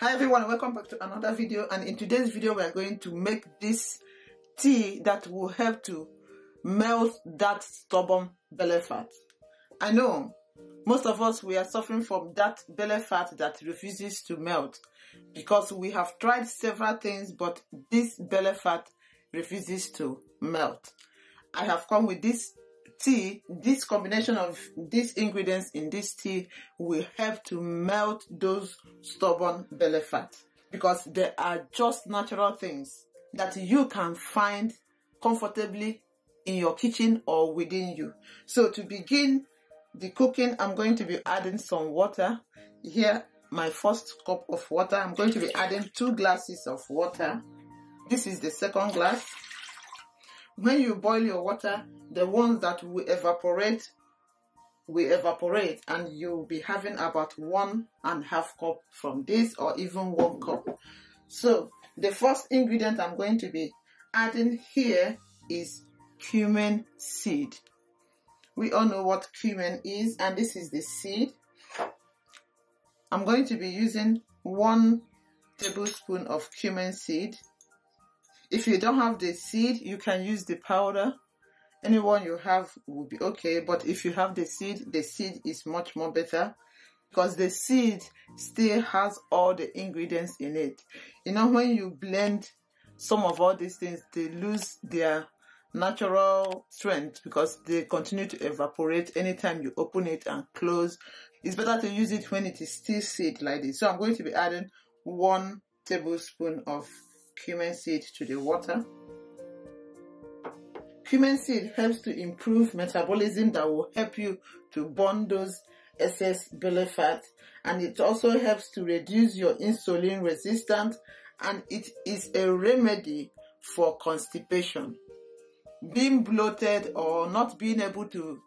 hi everyone welcome back to another video. And in today's video we are going to make this tea that will help to melt that stubborn belly fat. I know most of us we are suffering from that belly fat that refuses to melt because we have tried several things but this belly fat refuses to melt. I have come with this tea, this combination of these ingredients in this tea will help to melt those stubborn belly fat because they are just natural things that you can find comfortably in your kitchen or within you. So to begin the cooking, I'm going to be adding some water. Here, my first cup of water. I'm going to be adding two glasses of water. This is the second glass when you boil your water, the ones that will evaporate will evaporate and you'll be having about one and a half cup from this or even one cup. So the first ingredient I'm going to be adding here is cumin seed. We all know what cumin is and this is the seed. I'm going to be using one tablespoon of cumin seed if you don't have the seed, you can use the powder. Anyone you have will be okay. But if you have the seed, the seed is much more better because the seed still has all the ingredients in it. You know, when you blend some of all these things, they lose their natural strength because they continue to evaporate anytime you open it and close. It's better to use it when it is still seed like this. So I'm going to be adding one tablespoon of cumin seed to the water. Cumin seed helps to improve metabolism that will help you to burn those excess belly fat and it also helps to reduce your insulin resistance and it is a remedy for constipation. Being bloated or not being able to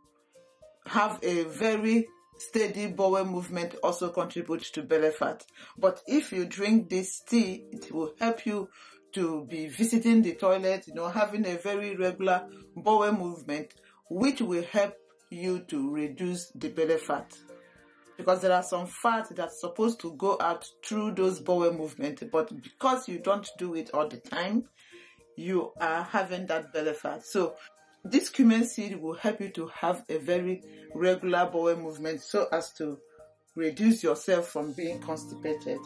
have a very steady bowel movement also contributes to belly fat. But if you drink this tea, it will help you to be visiting the toilet, you know, having a very regular bowel movement, which will help you to reduce the belly fat. Because there are some fat that's supposed to go out through those bowel movement, but because you don't do it all the time, you are having that belly fat. So this cumin seed will help you to have a very regular bowel movement so as to reduce yourself from being constipated.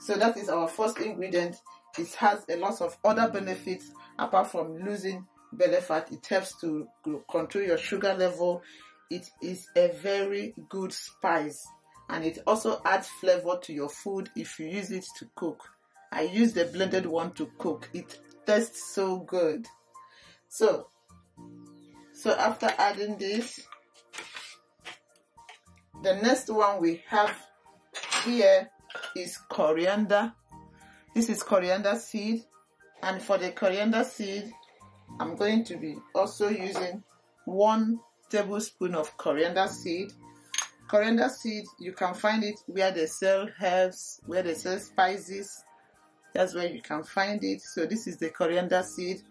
So that is our first ingredient. It has a lot of other benefits apart from losing belly fat. It helps to control your sugar level. It is a very good spice and it also adds flavor to your food if you use it to cook. I use the blended one to cook. It tastes so good. So so after adding this, the next one we have here is coriander. This is coriander seed. And for the coriander seed, I'm going to be also using one tablespoon of coriander seed. Coriander seed, you can find it where they sell herbs, where they sell spices. That's where you can find it. So this is the coriander seed.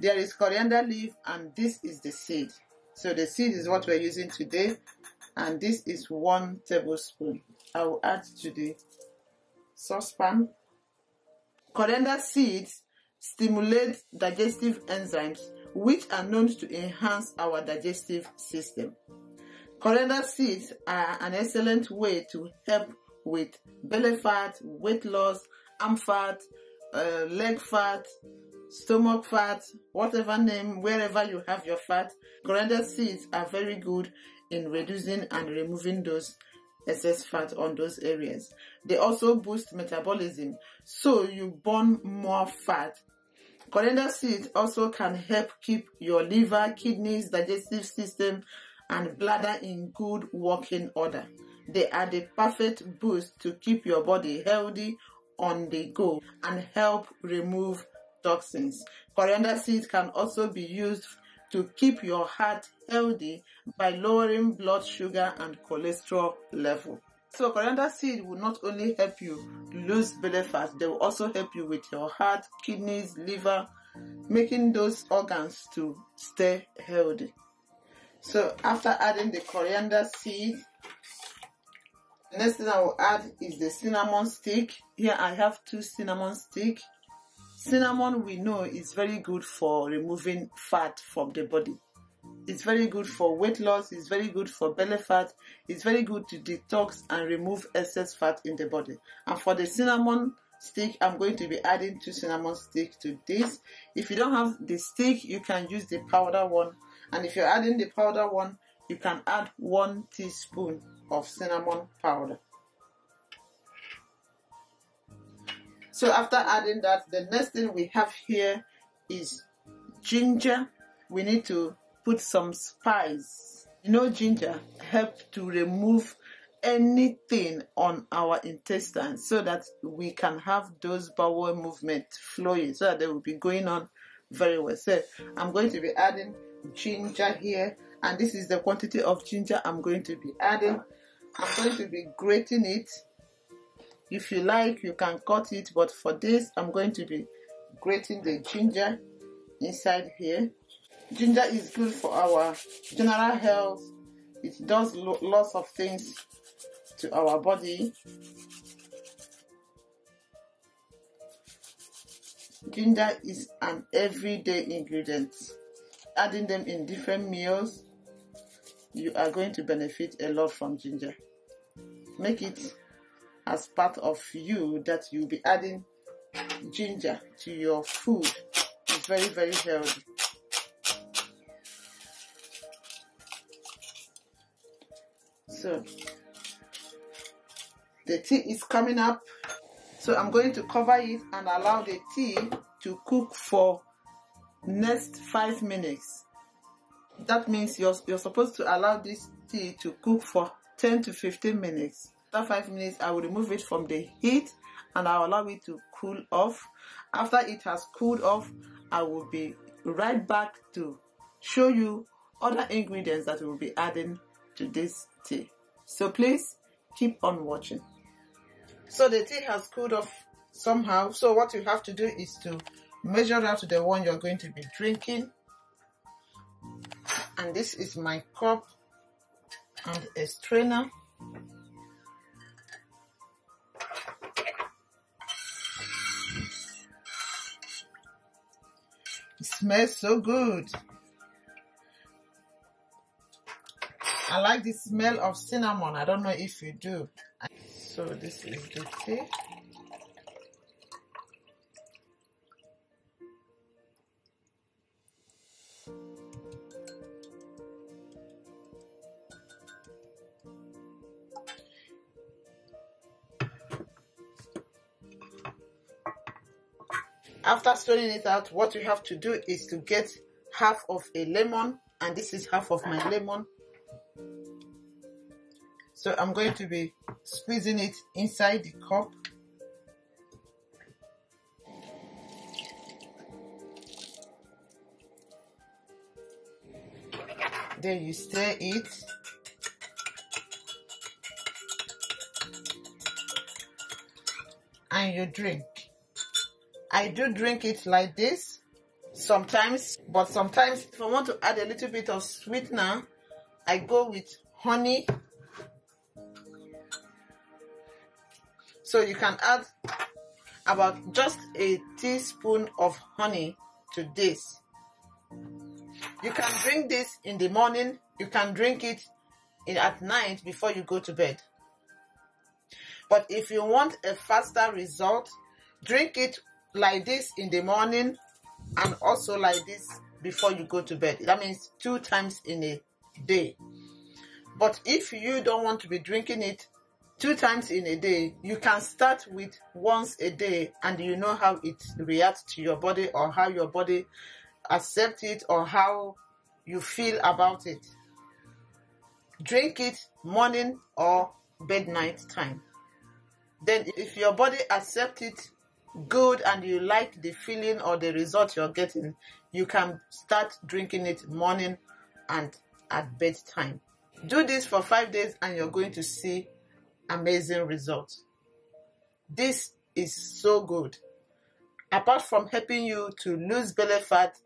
There is coriander leaf and this is the seed. So the seed is what we're using today and this is one tablespoon. I will add to the saucepan. Coriander seeds stimulate digestive enzymes which are known to enhance our digestive system. Coriander seeds are an excellent way to help with belly fat, weight loss, arm fat, uh, leg fat, stomach fat, whatever name, wherever you have your fat, coriander seeds are very good in reducing and removing those excess fat on those areas. They also boost metabolism, so you burn more fat. Coriander seeds also can help keep your liver, kidneys, digestive system, and bladder in good working order. They are the perfect boost to keep your body healthy on the go and help remove toxins. Coriander seeds can also be used to keep your heart healthy by lowering blood sugar and cholesterol level. So coriander seed will not only help you lose belly fat, they will also help you with your heart, kidneys, liver, making those organs to stay healthy. So after adding the coriander seed, Next thing I will add is the cinnamon stick. Here I have two cinnamon stick. Cinnamon we know is very good for removing fat from the body. It's very good for weight loss, it's very good for belly fat, it's very good to detox and remove excess fat in the body. And for the cinnamon stick, I'm going to be adding two cinnamon sticks to this. If you don't have the stick, you can use the powder one. And if you're adding the powder one, you can add one teaspoon of cinnamon powder. So after adding that, the next thing we have here is ginger. We need to put some spice. You know ginger helps to remove anything on our intestines so that we can have those bowel movement flowing so that they will be going on very well. So I'm going to be adding ginger here and this is the quantity of ginger I'm going to be adding I'm going to be grating it. If you like, you can cut it, but for this, I'm going to be grating the ginger inside here. Ginger is good for our general health. It does lots of things to our body. Ginger is an everyday ingredient. Adding them in different meals you are going to benefit a lot from ginger. Make it as part of you that you'll be adding ginger to your food. It's very, very healthy. So, the tea is coming up. So I'm going to cover it and allow the tea to cook for next five minutes that means you're, you're supposed to allow this tea to cook for 10 to 15 minutes. After 5 minutes, I will remove it from the heat and I'll allow it to cool off. After it has cooled off, I will be right back to show you other ingredients that we'll be adding to this tea. So please keep on watching. So the tea has cooled off somehow. So what you have to do is to measure out the one you're going to be drinking and this is my cup and a strainer it smells so good. I like the smell of cinnamon. I don't know if you do. So this is the tea After straining it out, what you have to do is to get half of a lemon, and this is half of my lemon. So I'm going to be squeezing it inside the cup. Then you stir it. And you drink. I do drink it like this sometimes, but sometimes if I want to add a little bit of sweetener, I go with honey. So you can add about just a teaspoon of honey to this. You can drink this in the morning, you can drink it in, at night before you go to bed. But if you want a faster result, drink it like this in the morning and also like this before you go to bed. That means two times in a day. But if you don't want to be drinking it two times in a day, you can start with once a day and you know how it reacts to your body or how your body accepts it or how you feel about it. Drink it morning or bed night time. Then if your body accepts it good and you like the feeling or the result you're getting, you can start drinking it morning and at bedtime. Do this for five days and you're going to see amazing results. This is so good. Apart from helping you to lose belly fat,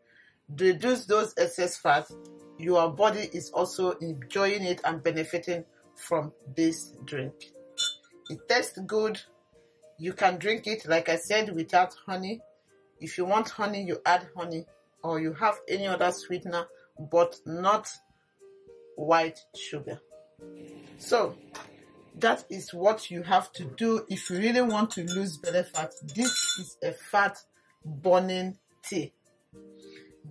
reduce those excess fat, your body is also enjoying it and benefiting from this drink. it tastes good you can drink it like i said without honey. If you want honey you add honey or you have any other sweetener but not white sugar. So that is what you have to do if you really want to lose belly fat. This is a fat burning tea.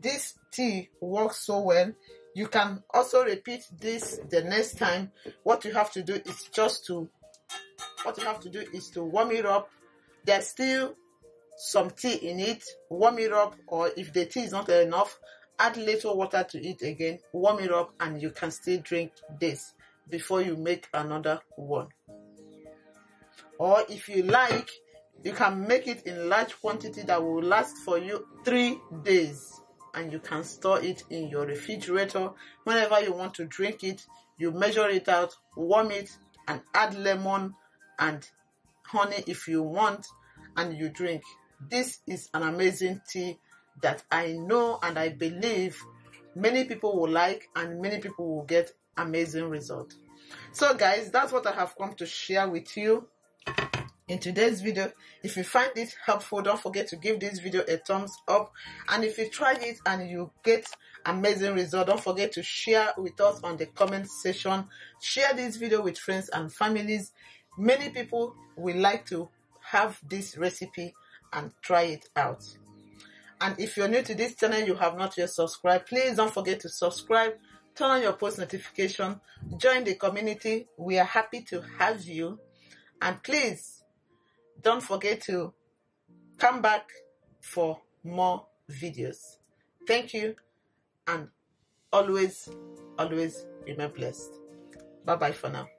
This tea works so well. You can also repeat this the next time. What you have to do is just to what you have to do is to warm it up. There's still some tea in it. Warm it up or if the tea is not enough add little water to it again. Warm it up and you can still drink this before you make another one. Or if you like you can make it in large quantity that will last for you three days. And you can store it in your refrigerator. Whenever you want to drink it you measure it out warm it and add lemon and honey if you want and you drink. This is an amazing tea that i know and i believe many people will like and many people will get amazing result. So guys that's what i have come to share with you in today's video. If you find it helpful don't forget to give this video a thumbs up. And if you try it and you get amazing result don't forget to share with us on the comment section. Share this video with friends and families many people will like to have this recipe and try it out and if you're new to this channel you have not yet subscribed please don't forget to subscribe turn on your post notification join the community we are happy to have you and please don't forget to come back for more videos. Thank you and always, always remain blessed. Bye bye for now.